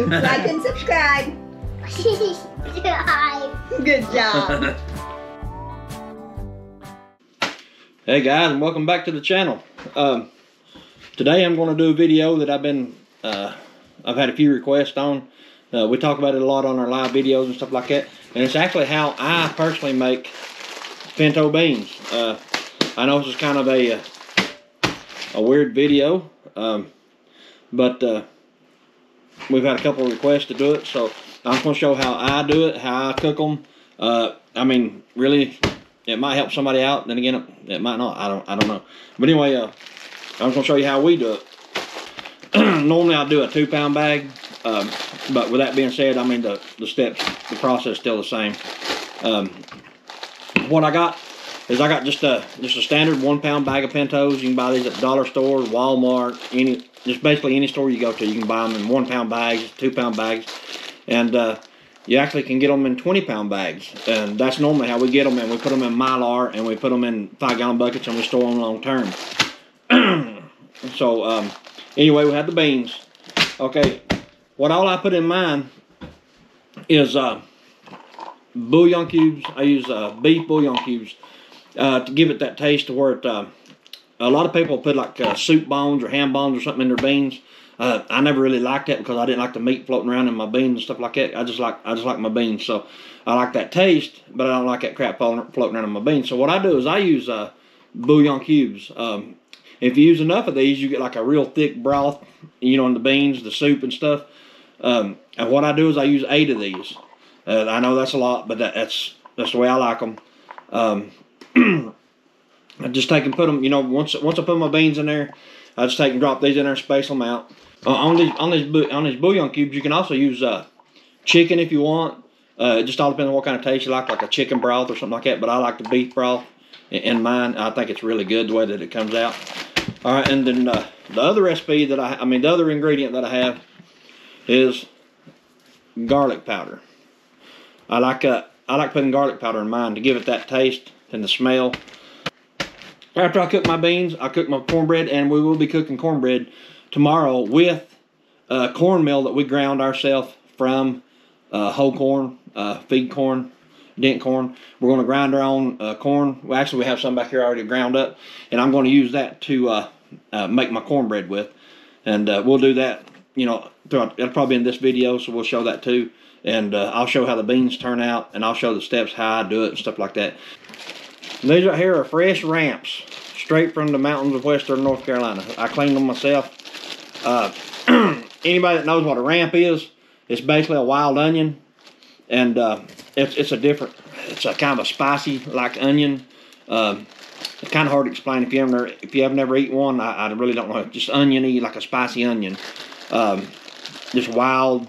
Good enough. Thank you. Like and subscribe. Good job. Hey guys, and welcome back to the channel. Um, today I'm going to do a video that I've been, uh, I've had a few requests on. Uh, we talk about it a lot on our live videos and stuff like that. And it's actually how I personally make pinto beans. Uh, I know this is kind of a, uh, a weird video, um, but uh, we've had a couple of requests to do it. So I'm going to show how I do it, how I cook them. Uh, I mean, really, it might help somebody out. Then again, it, it might not. I don't. I don't know. But anyway, uh, I'm gonna show you how we do it. Normally, I do a two pound bag. Um, but with that being said, I mean the the steps, the process is still the same. Um, what I got is I got just a just a standard one pound bag of pintos. You can buy these at the dollar store, Walmart, any just basically any store you go to. You can buy them in one pound bags, two pound bags, and uh, you actually can get them in 20 pound bags. And that's normally how we get them and we put them in mylar and we put them in five gallon buckets and we store them long term. So um, anyway we have the beans. Okay. What all i put in mine is uh, bouillon cubes. I use uh, beef bouillon cubes uh, to give it that taste to where it uh, a lot of people put like uh, soup bones or ham bones or something in their beans uh, I never really liked that because I didn't like the meat floating around in my beans and stuff like that. I just like I just like my beans, so I like that taste, but I don't like that crap floating around in my beans. So what I do is I use uh, bouillon cubes. Um, if you use enough of these, you get like a real thick broth, you know, in the beans, the soup and stuff. Um, and what I do is I use eight of these. Uh, I know that's a lot, but that, that's that's the way I like them. Um, I just take and put them, you know, once once I put my beans in there, I just take and drop these in there space them out. Uh, on these on these on these bouillon cubes, you can also use uh, chicken if you want. Uh, it just all depends on what kind of taste you like, like a chicken broth or something like that. But I like the beef broth in mine. I think it's really good the way that it comes out. All right, and then uh, the other recipe that I, I mean, the other ingredient that I have is garlic powder. I like uh, I like putting garlic powder in mine to give it that taste and the smell. After I cook my beans, I cook my cornbread, and we will be cooking cornbread tomorrow with uh, cornmeal that we ground ourselves from uh, whole corn, uh, feed corn, dent corn. We're going to grind our own uh, corn. Well, actually, we have some back here already ground up, and I'm going to use that to uh, uh, make my cornbread with. And we'll do that, you know, throughout, it'll probably in this video, so we'll show that too. And I'll show how the beans turn out, and I'll show the steps how I do it and stuff like that. And these right here are fresh ramps, straight from the mountains of western North Carolina. I cleaned them myself uh, anybody that knows what a ramp is, it's basically a wild onion, and uh, it's it's a different, it's a kind of a spicy like onion. Um, it's kind of hard to explain if you ever if you have never eaten one. I, I really don't know. Just oniony, like a spicy onion. Um, just wild.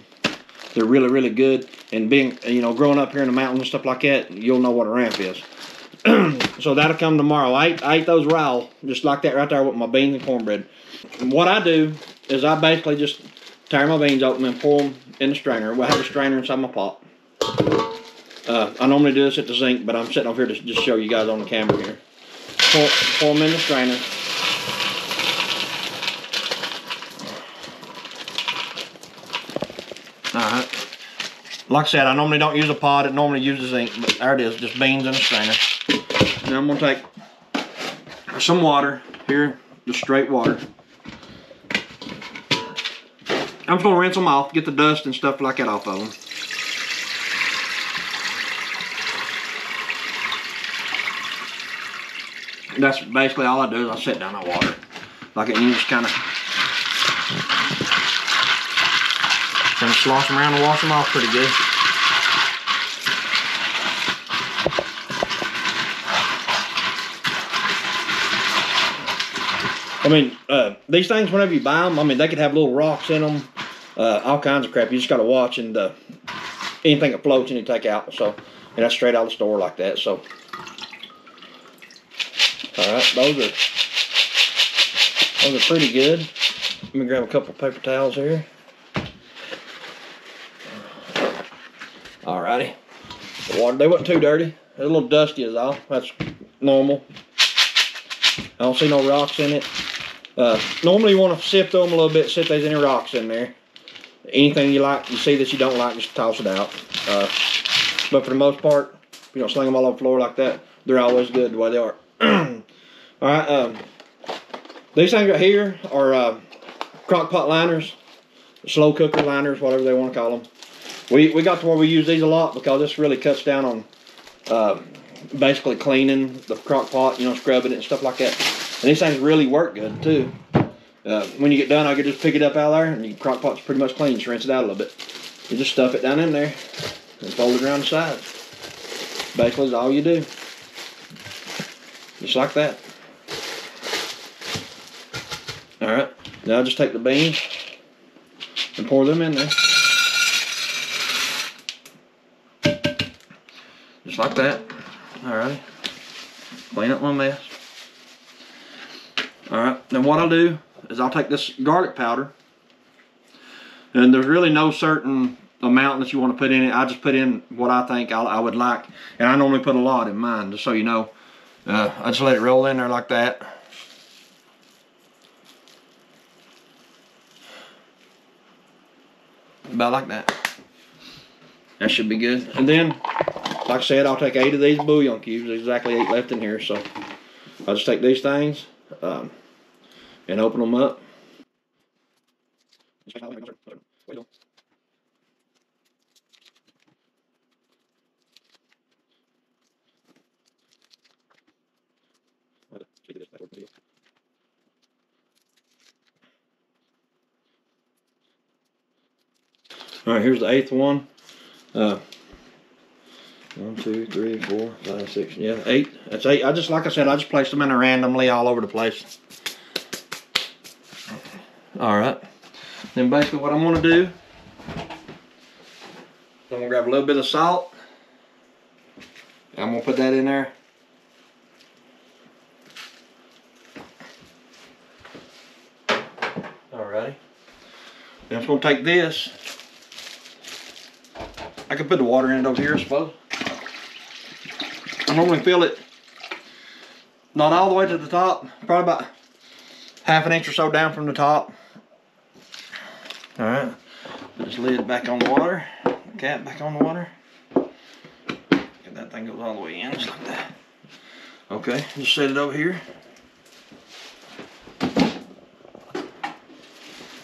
They're really really good. And being you know growing up here in the mountains and stuff like that, you'll know what a ramp is. so that'll come tomorrow. I ate, I ate those raw, just like that right there with my beans and cornbread. And what I do is I basically just tear my beans open and pour them in the strainer. We'll have a strainer inside my pot. Uh, I normally do this at the zinc, but I'm sitting over here to just show you guys on the camera here. Pour, pour them in the strainer. Alright. Like I said, I normally don't use a pot. It normally uses zinc, but there it is, just beans in a strainer. Now I'm to take some water here, just straight water. I'm just gonna rinse them off, get the dust and stuff like that off of them. That's basically all I do is I set down that water. Like it, and you just kind of kind of slosh them around and wash them off pretty good. I mean, uh, these things, whenever you buy them, I mean, they could have little rocks in them, uh, all kinds of crap. You just got to watch and uh, anything that floats and you take out. So, and that's straight out of the store like that. So, all right, those are those are pretty good. Let me grab a couple paper towels here. Alrighty. The water, they wasn't too dirty. They're a little dusty as all. That's normal. I don't see no rocks in it. Uh, normally you want to sift them a little bit, see if there's any rocks in there. anything you like, you see that you don't like, just toss it out. Uh, but for the most part, you don't sling them all on the floor like that, they're always good the way they are. all right, um, these things right here are uh, crock pot liners, slow cooker liners, whatever they want to call them. We, we got to where we use these a lot because this really cuts down on uh, basically cleaning the crock pot, you know, scrubbing it and stuff like that. And these things really work good too. Uh, when you get done, I can just pick it up out there and your crock pot's pretty much clean. Just rinse it out a little bit. You just stuff it down in there and fold it around the sides. Basically, is all you do. Just like that. Alright, now I just take the beans and pour them in there. Just like that. Alright. Clean up my mess. Alright, then what I'll do is I'll take this garlic powder and there's really no certain amount that you want to put in it. I just put in what I think I, I would like and I normally put a lot in mine just so you know. Uh, I just let it roll in there like that. About like that. That should be good. And then, like I said, I'll take eight of these bouillon cubes. There's exactly eight left in here. So I'll just take these things um, and open them up. All right, here's the eighth one. Uh, one, two, three, four, five, six, yeah, eight. That's eight. I just, like I said, I just placed them in randomly all over the place. All right. Then basically what I'm gonna do, I'm gonna grab a little bit of salt. I'm gonna put that in there. Alrighty. Then I'm gonna take this. I can put the water in it over here, I suppose. I normally fill it not all the way to the top, probably about half an inch or so down from the top. All right, put this lid back on the water, cap back on the water. Get that thing goes all the way in, just like that. Okay, just set it over here.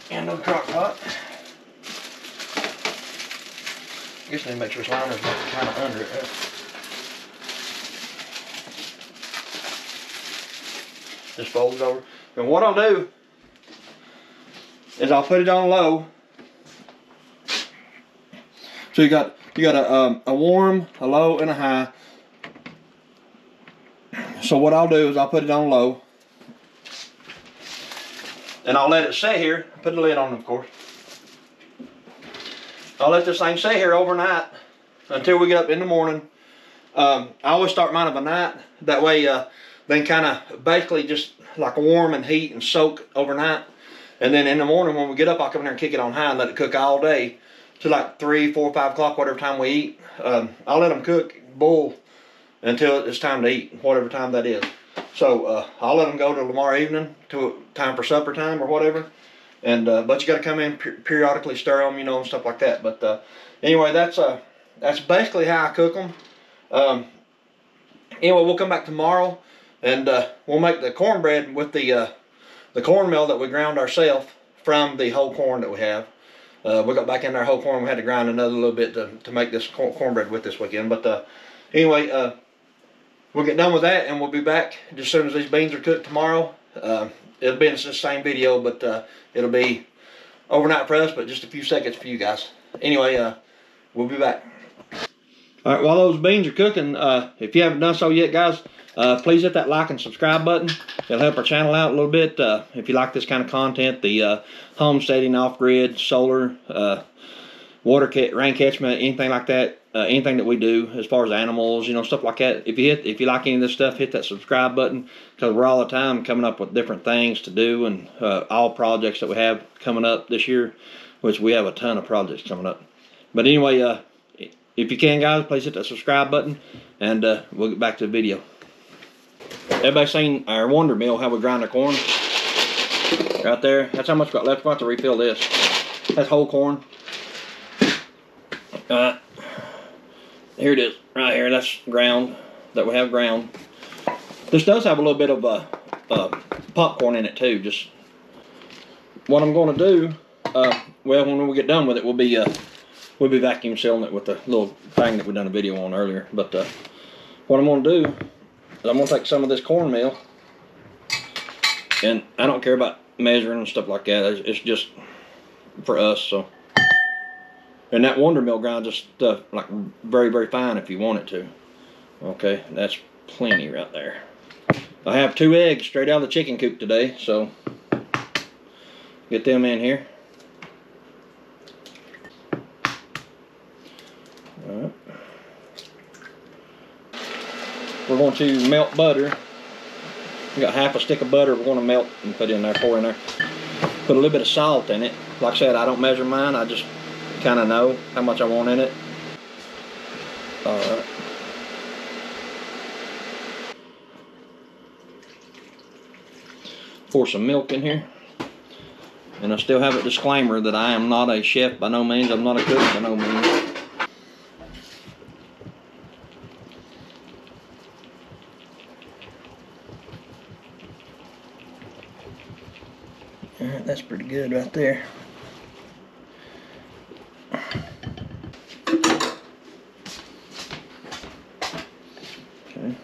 And the crock pot. I guess I need to make sure this liner's kind of under it. Just fold it over. And what I'll do is I'll put it on low. So you got you got a um, a warm, a low, and a high. So what I'll do is I'll put it on low. And I'll let it sit here. Put the lid on, of course. I'll let this thing sit here overnight until we get up in the morning. Um, I always start mine of a night. That way, uh, then kind of basically just like warm and heat and soak overnight. And then in the morning when we get up, I'll come in there and kick it on high and let it cook all day to like three, four, five o'clock, whatever time we eat. Um, I'll let them cook, boil until it's time to eat, whatever time that is. So uh, I'll let them go to tomorrow evening to time for supper time or whatever. And uh, but you got to come in per periodically, stir them, you know, and stuff like that. But uh, anyway, that's uh that's basically how I cook them. Um, anyway, we'll come back tomorrow and uh, we'll make the cornbread with the the cornmeal that we ground ourselves from the whole corn that we have. Uh, we got back in our whole corn. We had to grind another little bit to, to make this corn cornbread with this weekend. But uh, anyway, uh, we'll get done with that and we'll be back as soon as these beans are cooked tomorrow. Uh, it'll be in the same video, but uh, it'll be overnight for us, but just a few seconds for you guys. Anyway, uh, we'll be back. All right, while those beans are cooking, if you haven't done so yet, guys, uh, please hit that like and subscribe button. It'll help our channel out a little bit. Uh, if you like this kind of content, the uh, homesteading, off-grid, solar, uh, water ca rain catchment, anything like that, uh, anything that we do as far as animals, you know, stuff like that. If you hit, if you like any of this stuff, hit that subscribe button because we're all the time coming up with different things to do and uh, all projects that we have coming up this year, which we have a ton of projects coming up. But anyway, if you can, guys, please hit that subscribe button and we'll get back to the video. Everybody seen our WonderMill, how we grind our corn? Right there. That's how much we got left. We're going to refill this. That's whole corn. Uh, here it is, right here. That's ground that we have ground. This does have a little bit of uh, uh, popcorn in it too. Just what I'm going to do. Uh, well, when we get done with it, we'll be uh, we'll be vacuum sealing it with the little thing that we done a video on earlier. But uh, what I'm going to do is I'm to take some of this cornmeal, and I don't care about measuring and stuff like that. It's, just for us. So, and that WonderMill grinds just stuff like very very fine if you want it to. Okay, that's plenty right there. I have two eggs straight out of the chicken coop today, so get them in here. We're going to melt butter. We got half a stick of butter we're going to melt and put in there, pour in there. Put a little bit of salt in it. Like I said, I don't measure mine. I just kind of know how much I want in it. Alright. Pour some milk in here. And I still have a disclaimer that I am not a chef by no means. I'm not a cook by no means. Alright, that's pretty good right there. Okay.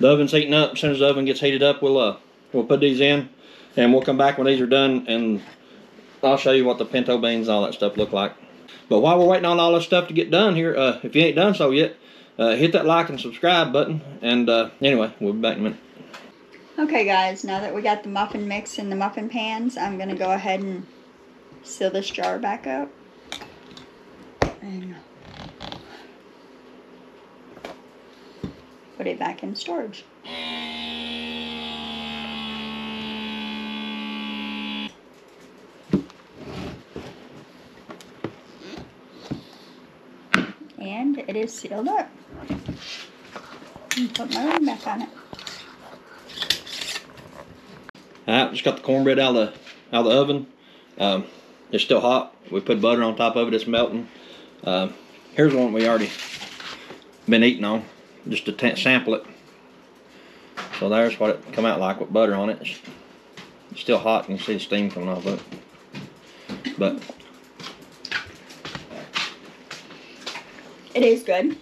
The oven's heating up. As soon as the oven gets heated up, we'll uh we'll put these in, and we'll come back when these are done, and I'll show you what the pinto beans all that stuff look like. But while we're waiting on all this stuff to get done here, uh, if you ain't done so yet, uh, hit that like and subscribe button. And uh, anyway, we'll be back in a minute. Okay, guys, now that we got the muffin mix in the muffin pans, I'm going to go ahead and seal this jar back up. And put it back in storage. And it is sealed up. Put my ring back on it. Alright, just got the cornbread out of the out of the oven. Um, it's still hot. We put butter on top of it. It's melting. Um, here's one we already been eating on, just to sample it. So there's what it come out like with butter on it. It's still hot. You can see the steam coming off of it. But It is good.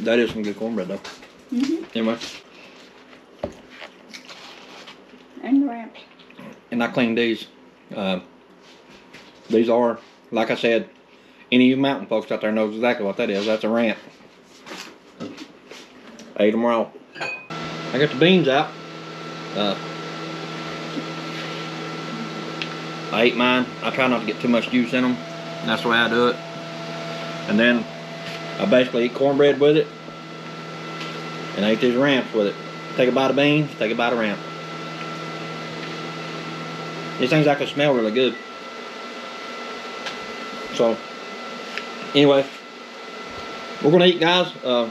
that is some good cornbread though. Mm-hmm. Anyway, And the ramps. and I cleaned these. Um, these are, like I said, any of you mountain folks out there knows exactly what that is. That's a ramp. I Ate them raw. I got the beans out. Uh, I ate mine. I try not to get too much juice in them. That's the way I do it. And then I basically eat cornbread with it. And I ate these ramps with it. Take a bite of beans, take a bite of ramp. These things I can smell really good. So, anyway, we're gonna eat, guys. Uh,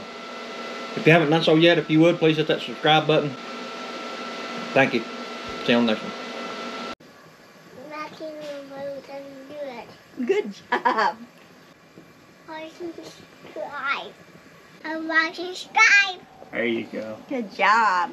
if you haven't done so yet, if you would, please hit that subscribe button. Thank you. See you on the next one. Making the road and do it. Good job. I subscribe. I want to subscribe. There you go. Good job.